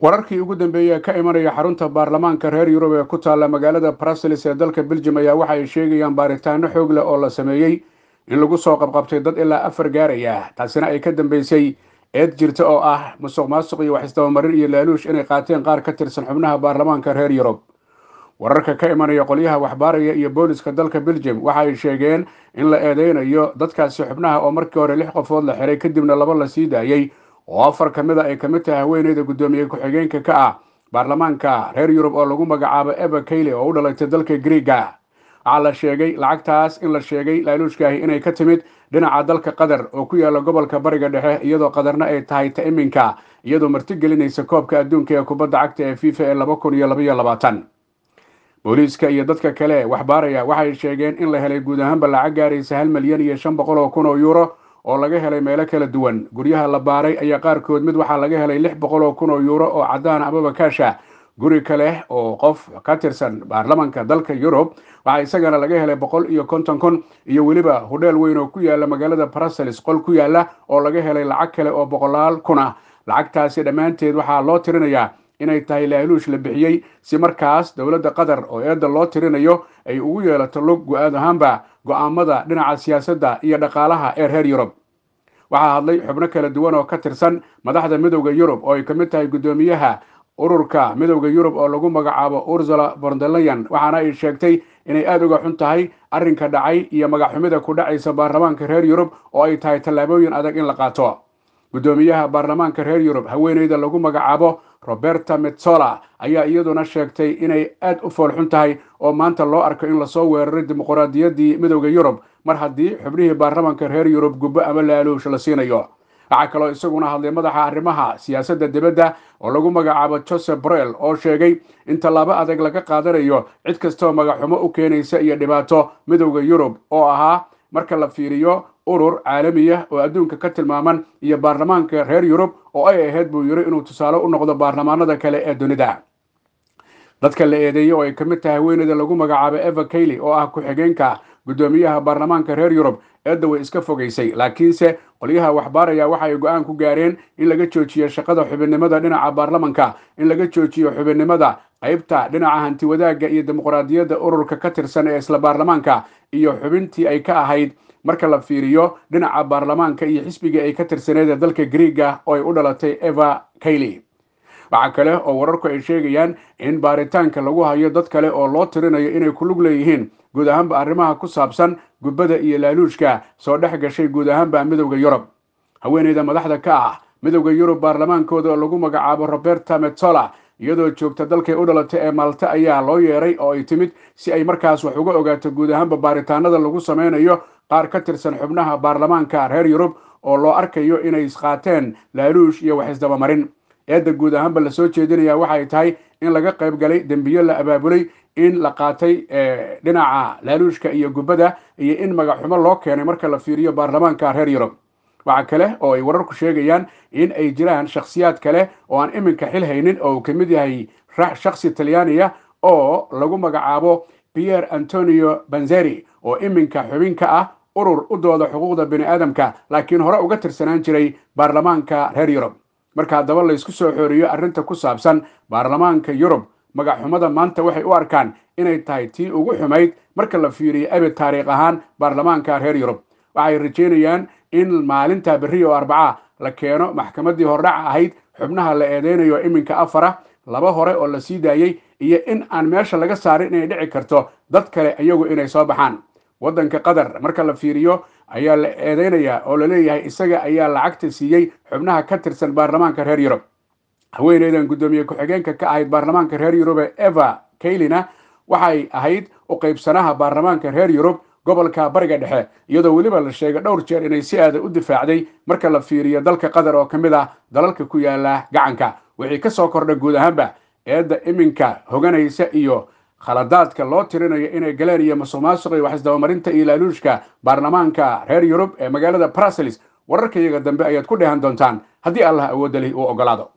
wararkii ugu dambeeyey ee ka imanaya xarunta baarlamaanka reer yurub ee ku taalla magaalada brussels ee dalka beljum ayaa waxa ay sheegayaan baaritaano xoog leh oo la sameeyey in lagu soo qabqabtay dad ilaa afar gaaraya. Taasina ay ka dambeysay eed jirta oo ah musuq maasuq iyo wax isdabamarin iyo laaluush inay qaateen qaar ka tirsan xubnaha baarlamaanka reer yurub. Wararka ka imanaya qolyaha waxbaaraya iyo booliska dalka beljum waxa ay sheegeen in la eedeynayo dadkaasi xubnaha oo markii hore lix qofood la xiray kadibna laba la sii daayey oo afar ka mid a ay ka mid tahay haweeneyda guddoomiye ku-xigeenka ka ah baarlamaanka reer yurub oo lagu magacaabo eva kayle oo u dhalatay dalka griega waxaa la sheegay lacagtaas in la sheegay laaluushkaahi inay ka timid dhinaca dalka qatar oo ku yaalla gobolka bariga dhexe iyadoo qatarna ay tahay ta iminka iyadoo martigelinaysa koobka adduunka ee kubadda cagta ee fifa ee laba kun iyo labaiyo labaatan. Booliiska iyo dadka kale waxbaaraya waxay sheegeen in la helay guud ahaanba lacag gaaraysa hal milyan iyo shan boqol oo kun oo yuuro oo laga helay meelo kala duwan. Guryaha la baaray ayaa qaarkood mid waxaa laga helay lix boqol oo kun oo yuuro oo cadaan amaba kaasha guri kale oo qof ka tirsan baarlamanka dalka yurub waxaa isagana laga helay boqol iyo konton kun iyo weliba hodheel weyn oo ku yaalla magaalada brussels. Qol ku yaalla oo laga helay lacag kale oo boqolaal kun ah. Lacagtaasi dhammaanteed waxaa loo tirinayaa inay tahay laaluush la bixiyey si markaas dowladda qatar oo eedda loo tirinayo ay ugu yeelato log go'aad ahaanba go'aamada dhinaca siyaasadda iyo dhaqaalaha ee reer yurub. Waxaa hadlay xubno kala duwan oo ka tirsan madaxda midowda yurub oo ay ka mid tahay guddoomiyaha ururka midowda yurub oo lagu magacaabo ursula bordelayan waxaana ay sheegtay inay aada uga xun tahay arrinka dhacay iyo magaxxumida ku dhacaysa baarlamaanka reer yurub oo ay tahay tallaabooyin adag in la qaato. Guddoomiyaha baarlamaanka reer yurub haweeneyda lagu magacaabo roberta metsola ayaa iyaduna sheegtay inay aad u foolxun tahay oo maanta loo arko in la soo weeraray dimuqraadiyaddii midowda yurub mar haddii xubnihii baarlamaanka reer yurub gubbo ama laaluush la siinayo. Waxaa kaloo isaguna hadlay madaxa arrimaha siyaasadda dibadda oo lagu magacaabo joseph borel oo sheegay in tallaabo adag laga qaadanayo cid kastaoo magaxumo u keenaysa iyo dhibaato midowda yurub oo ahaa marka la fiiriyo urur caalamiya oo adduunka ka tilmaaman iyo baarlamaanka reer yurub oo ay ahayd buu yiri inuu tusaale u noqdo baarlamaanada kale ee dunida. Dadka la eedeeyey oo ay ka mid tahay haweeneyda lagu magacaabo eva kayle oo ah ku-xigeenka guddoomiyaha baarlamaanka reer yurub eedda way iska fogaysay laakiinse qolyaha waxbaaraya waxa ay go'aan ku gaareen in laga joojiyo shaqada xubinnimada dhinaca baarlamanka in laga joojiyo xubinnimada qaybta dhinaca hanti wadaagga iyo dimuqraadiyadda ururka ka tirsan ee isla baarlamaanka iyo xubintii ay ka ahayd marka la fiiriyo dhinaca baarlamaanka iyo xisbigii ay ka tirsaneed ee dalka griega oo ay u dhalatay eva kayle waxaa kale oo wararku ay sheegayaan in baaritaanka lagu hayo dad kale oo loo tirinayo inay ku lug leeyihiin guud ahaanba arrimaha ku saabsan gubbada iyo laaluushka soo dhex gashay guud ahaanba midowda yurub. Haweeneyda madaxda ka ah midowda yurub baarlamaankooda oo lagu magacaabo roberta metsola iyadoo joogta dalkay u dhalatay ee malta ayaa loo yeeray oo ay timid si ay markaas wax uga ogaato guud ahaanba baaritaanada lagu sameynayo qaar ka tirsan xubnaha baarlamaanka reer yurub oo loo arkayo inay isqaateen laaluush iyo wax isdabamarin eedda guud ahaanba la soo jeedinaya waxay tahay in laga qayb galay dembiyo la abaabulay in la qaatay dhinaca laaluushka iyo gubbada iyo in magaxxumo loo keenay marka la fiiriyo baarlamaanka reer yurub waxaa kale oo ay wararku sheegayaan in ay jiraan shakhsiyaad kale oo aan iminka xil haynin oo uu ka mid yahay shakhsi talyaaniya oo lagu magacaabo pier antonio banzeri oo iminka xubin ka ah urur u dooda xuquuqda bini aadamka laakiin hore uga tirsanaan jiray baarlamaanka reer yurub. Marka haddaba laysku soo xooriyo arrinta ku saabsan baarlamaanka yurub magaxxumada maanta waxay u arkaan inay tahay tii ugu xumayd marka la fiiriyo abid taariikh ahaan baarlamaanka reer yurub. Waxay rajeynayaan in maalinta berri oo arbaca la keeno. Maxkamaddii hordhaca ahayd xubnaha la eedeynayo iminka afara laba hore oo la sii daayey iyo in aan meesha laga saarin inay dhici karto. Dad kale iyagu inay soo baxaan. Waddanka qatar marka la fiiriyo ayaa la eedeynayaa oo la leeyahay isaga ayaa lacagta siiyey xubnaha ka tirsan baarlamaanka reer yurub. Haweeneydan guddoomiye ku-xigeenka ka ahayd baarlamaanka reer yurub ee eva kaylina waxay ahayd u qaybsanaha baarlamaanka reer yurub gobolka bariga dhexe iyadoo weliba la sheegay dhowr jeer inay si aada u difaacday marka la fiiriyo dalka qatar oo ka mid ah dalalka ku yaalla gacanka. Wixii ka soo kordha guud ahaanba eedda iminka hoganaysa iyo khaladaadka loo tirinayo inay galeen iyo masuq maasuq iyo wax isdabamarinta iyo laaluushka baarlamaanka reer yurub ee magaalada brussels wararka iyaga dambe ayaad ku dheehan doontaan. Haddii allah awoodda leh uu ogolaado